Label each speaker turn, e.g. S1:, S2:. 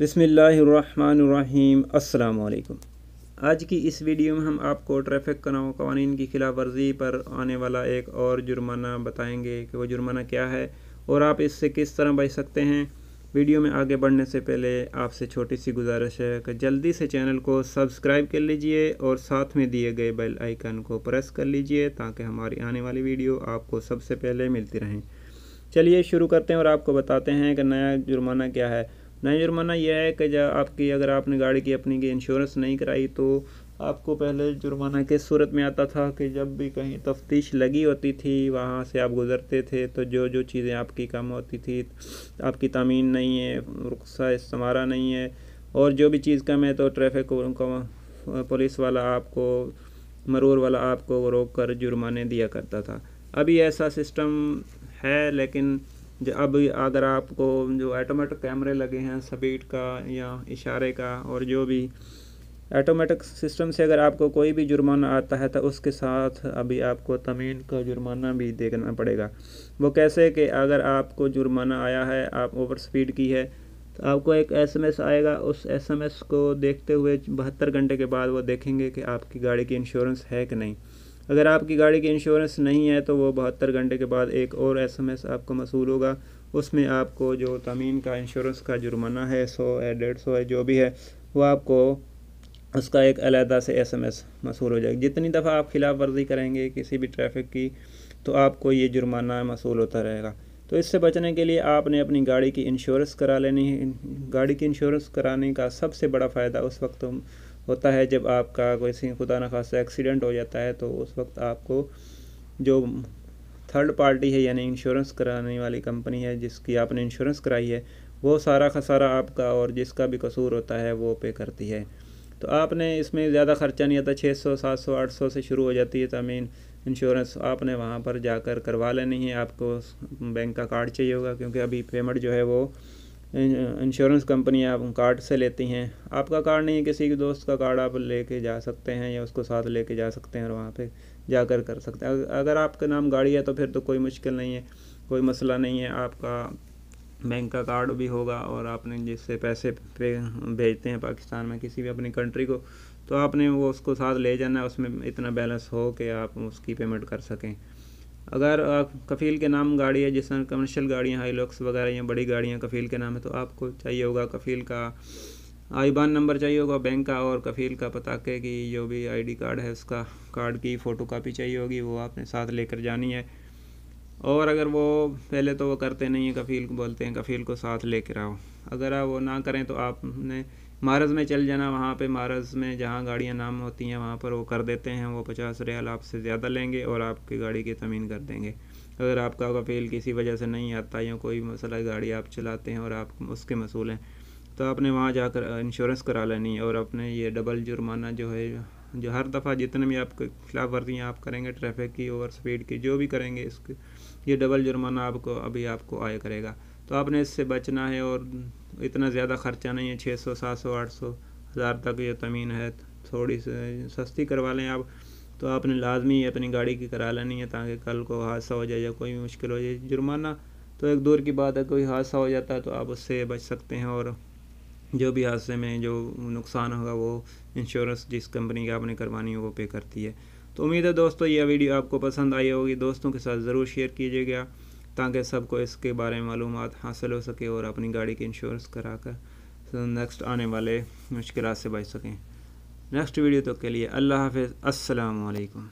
S1: بسم اللہ الرحمن الرحیم۔ السلام علیکم۔ آج کی اس ویڈیو میں ہم آپ کو ٹریفک قوانین کی خلاف ورزی پر آنے والا ایک اور جرمانہ بتائیں گے کہ وہ جرمانہ کیا ہے اور آپ اس سے کس طرح بچ سکتے ہیں۔ ویڈیو میں آگے بڑھنے سے پہلے آپ سے چھوٹی سی گزارش ہے کہ جلدی سے چینل کو سبسکرائب کر لیجیے اور ساتھ میں دیے گئے بیل آئیکن کو پریس کر لیجیے تاکہ ہماری آنے والی ویڈیو آپ کو سب سے پہلے ملتی رہیں۔ چلیے شروع کرتے ہیں اور آپ کو بتاتے ہیں کہ نیا جرمانہ کیا ہے۔ نیا جی جرمانہ یہ ہے کہ جب آپ کی اگر آپ نے گاڑی کی اپنی کی انشورنس نہیں کرائی تو آپ کو پہلے جرمانہ کس صورت میں آتا تھا کہ جب بھی کہیں تفتیش لگی ہوتی تھی، وہاں سے آپ گزرتے تھے تو جو جو چیزیں آپ کی کم ہوتی تھی، آپ کی تعمین نہیں ہے، رخصہ استمارہ نہیں ہے اور جو بھی چیز کم ہے تو ٹریفک پولیس والا آپ کو، مرور والا آپ کو روک کر جرمانے دیا کرتا تھا۔ ابھی ایسا سسٹم ہے لیکن جی، اب اگر آپ کو جو ایٹومیٹک کیمرے لگے ہیں سپیڈ کا یا اشارے کا اور جو بھی ایٹومیٹک سسٹم سے اگر آپ کو کوئی بھی جرمانہ آتا ہے، تو اس کے ساتھ ابھی آپ کو تمین کا جرمانہ بھی دیکھنا پڑے گا۔ وہ کیسے کہ اگر آپ کو جرمانہ آیا ہے، آپ اوور سپیڈ کی ہے، تو آپ کو ایک ایس ایم ایس آئے گا۔ اس ایس ایم ایس کو دیکھتے ہوئے بہتر گھنٹے کے بعد وہ دیکھیں گے کہ آپ کی گاڑی کی انشورنس ہے کہ نہیں۔ اگر آپ کی گاڑی کی انشورنس نہیں ہے تو وہ بہتر گھنٹے کے بعد ایک اور ایس ایم ایس آپ کو مصول ہوگا۔ اس میں آپ کو جو تمین کا انشورنس کا جرمانہ ہے، سو ہے، ڈیڑھ سو ہے، جو بھی ہے، وہ آپ کو اس کا ایک علیحدہ سے ایس ایم ایس مصول ہو جائے گا جتنی دفعہ آپ خلاف ورزی کریں گے کسی بھی ٹریفک کی، تو آپ کو یہ جرمانہ مصول ہوتا رہے گا۔ تو اس سے بچنے کے لیے آپ نے اپنی گاڑی کی انشورنس کرا لینی ہے۔ گاڑی کی انشورنس کرانے کا سب سے بڑا فائدہ اس وقت ہوتا ہے جب آپ کا کوئی خدا نخواستہ ایکسیڈنٹ ہو جاتا ہے تو اس وقت آپ کو جو تھرڈ پارٹی ہے یعنی انشورنس کرانے والی کمپنی ہے جس کی آپ نے انشورنس کرائی ہے، وہ سارا خسارہ آپ کا اور جس کا بھی قصور ہوتا ہے وہ پے کرتی ہے۔ تو آپ نے اس میں زیادہ خرچہ نہیں آتا چھ سو، سات سو، آٹھ سو سے شروع ہو جاتی ہے تامین انشورنس آپ نے وہاں پر جا کر کروا لینی ہے۔ آپ کو بینک کا کارڈ چاہیے ہوگا کیونکہ ابھی پیمنٹ جو ہے وہ انشورنس کمپنیاں آپ کارڈ سے لیتی ہیں۔ آپ کا کارڈ نہیں ہے کسی دوست کا کارڈ آپ لے کے جا سکتے ہیں یا اس کو ساتھ لے کے جا سکتے ہیں اور وہاں پہ جا کر کر سکتے ہیں۔ اگر آپ کے نام گاڑی ہے تو پھر تو کوئی مشکل نہیں ہے، کوئی مسئلہ نہیں ہے۔ آپ کا بینک کا کارڈ بھی ہوگا اور آپ نے جس سے پیسے پہ بھیجتے ہیں پاکستان میں کسی بھی اپنی کنٹری کو، تو آپ نے وہ اس کو ساتھ لے جانا ہے اس میں اتنا بیلنس ہو کہ آپ اس کی پیمنٹ کر سکیں۔ اگر کفیل کے نام گاڑی ہے، جس طرح کمرشل گاڑیاں ہائی لوکس وغیرہ یا بڑی گاڑیاں، کفیل کے نام ہے، تو آپ کو چاہیے ہوگا کفیل کا آئی بان نمبر چاہیے ہوگا، بینک کا، اور کفیل کا پتہ کہ کی جو بھی آئی ڈی کارڈ ہے، اس کا کارڈ کی فوٹو کاپی چاہیے ہوگی، وہ آپ نے ساتھ لے کر جانی ہے۔ اور اگر وہ پہلے تو وہ کرتے نہیں ہیں، کفیل بولتے ہیں، کفیل کو ساتھ لے کر آؤ۔ اگر آپ وہ نہ کریں تو آپ نے مارز میں چل جانا، وہاں پہ مارز میں جہاں گاڑیاں نام ہوتی ہیں، وہاں پر وہ کر دیتے ہیں، وہ پچاس ریال آپ سے زیادہ لیں گے اور آپ کی گاڑی کی تمین کر دیں گے۔ اگر آپ کا کفیل کسی وجہ سے نہیں آتا یا کوئی مسئلہ، گاڑی آپ چلاتے ہیں اور آپ اس کے مسئول ہیں، تو آپ نے وہاں جا کر انشورنس کرا لینی ہے اور اپنے یہ ڈبل جرمانہ جو ہے، جو ہر دفعہ جتنے بھی آپ کے خلاف ورزیاں آپ کریں گے، ٹریفک کی، اوور سپیڈ کی، جو بھی کریں گے، اس کی یہ ڈبل جرمانہ آپ کو ابھی آپ کو آیا کرے گا۔ تو آپ نے اس سے بچنا ہے اور اتنا زیادہ خرچہ نہیں ہے، چھ سو، سات سو، آٹھ سو ہزار تک یہ تمین ہے۔ تھوڑی سستی کروا لیں آپ، تو آپ نے لازمی اپنی گاڑی کی کرا لینی ہے تاکہ کل کو حادثہ ہو جائے یا کوئی بھی مشکل ہو جائے۔ جرمانہ تو ایک دور کی بات ہے، کوئی حادثہ ہو جاتا ہے تو آپ اس سے بچ سکتے ہیں اور جو بھی حادثے میں جو نقصان ہوگا وہ انشورنس جس کمپنی کی آپ نے کروانی ہے وہ پے کرتی ہے۔ تو امید ہے دوستو یہ ویڈیو آپ کو پسند آئی ہوگی۔ دوستوں کے ساتھ ضرور شیئر کیجیے گا۔ تاکہ سب کو اس کے بارے میں معلومات حاصل ہو سکے اور اپنی گاڑی کی انشورنس کرا کر نیکسٹ آنے والے مشکلات سے بچ سکیں۔ نیکسٹ ویڈیو تو کے لیے اللہ حافظ۔ السلام علیکم۔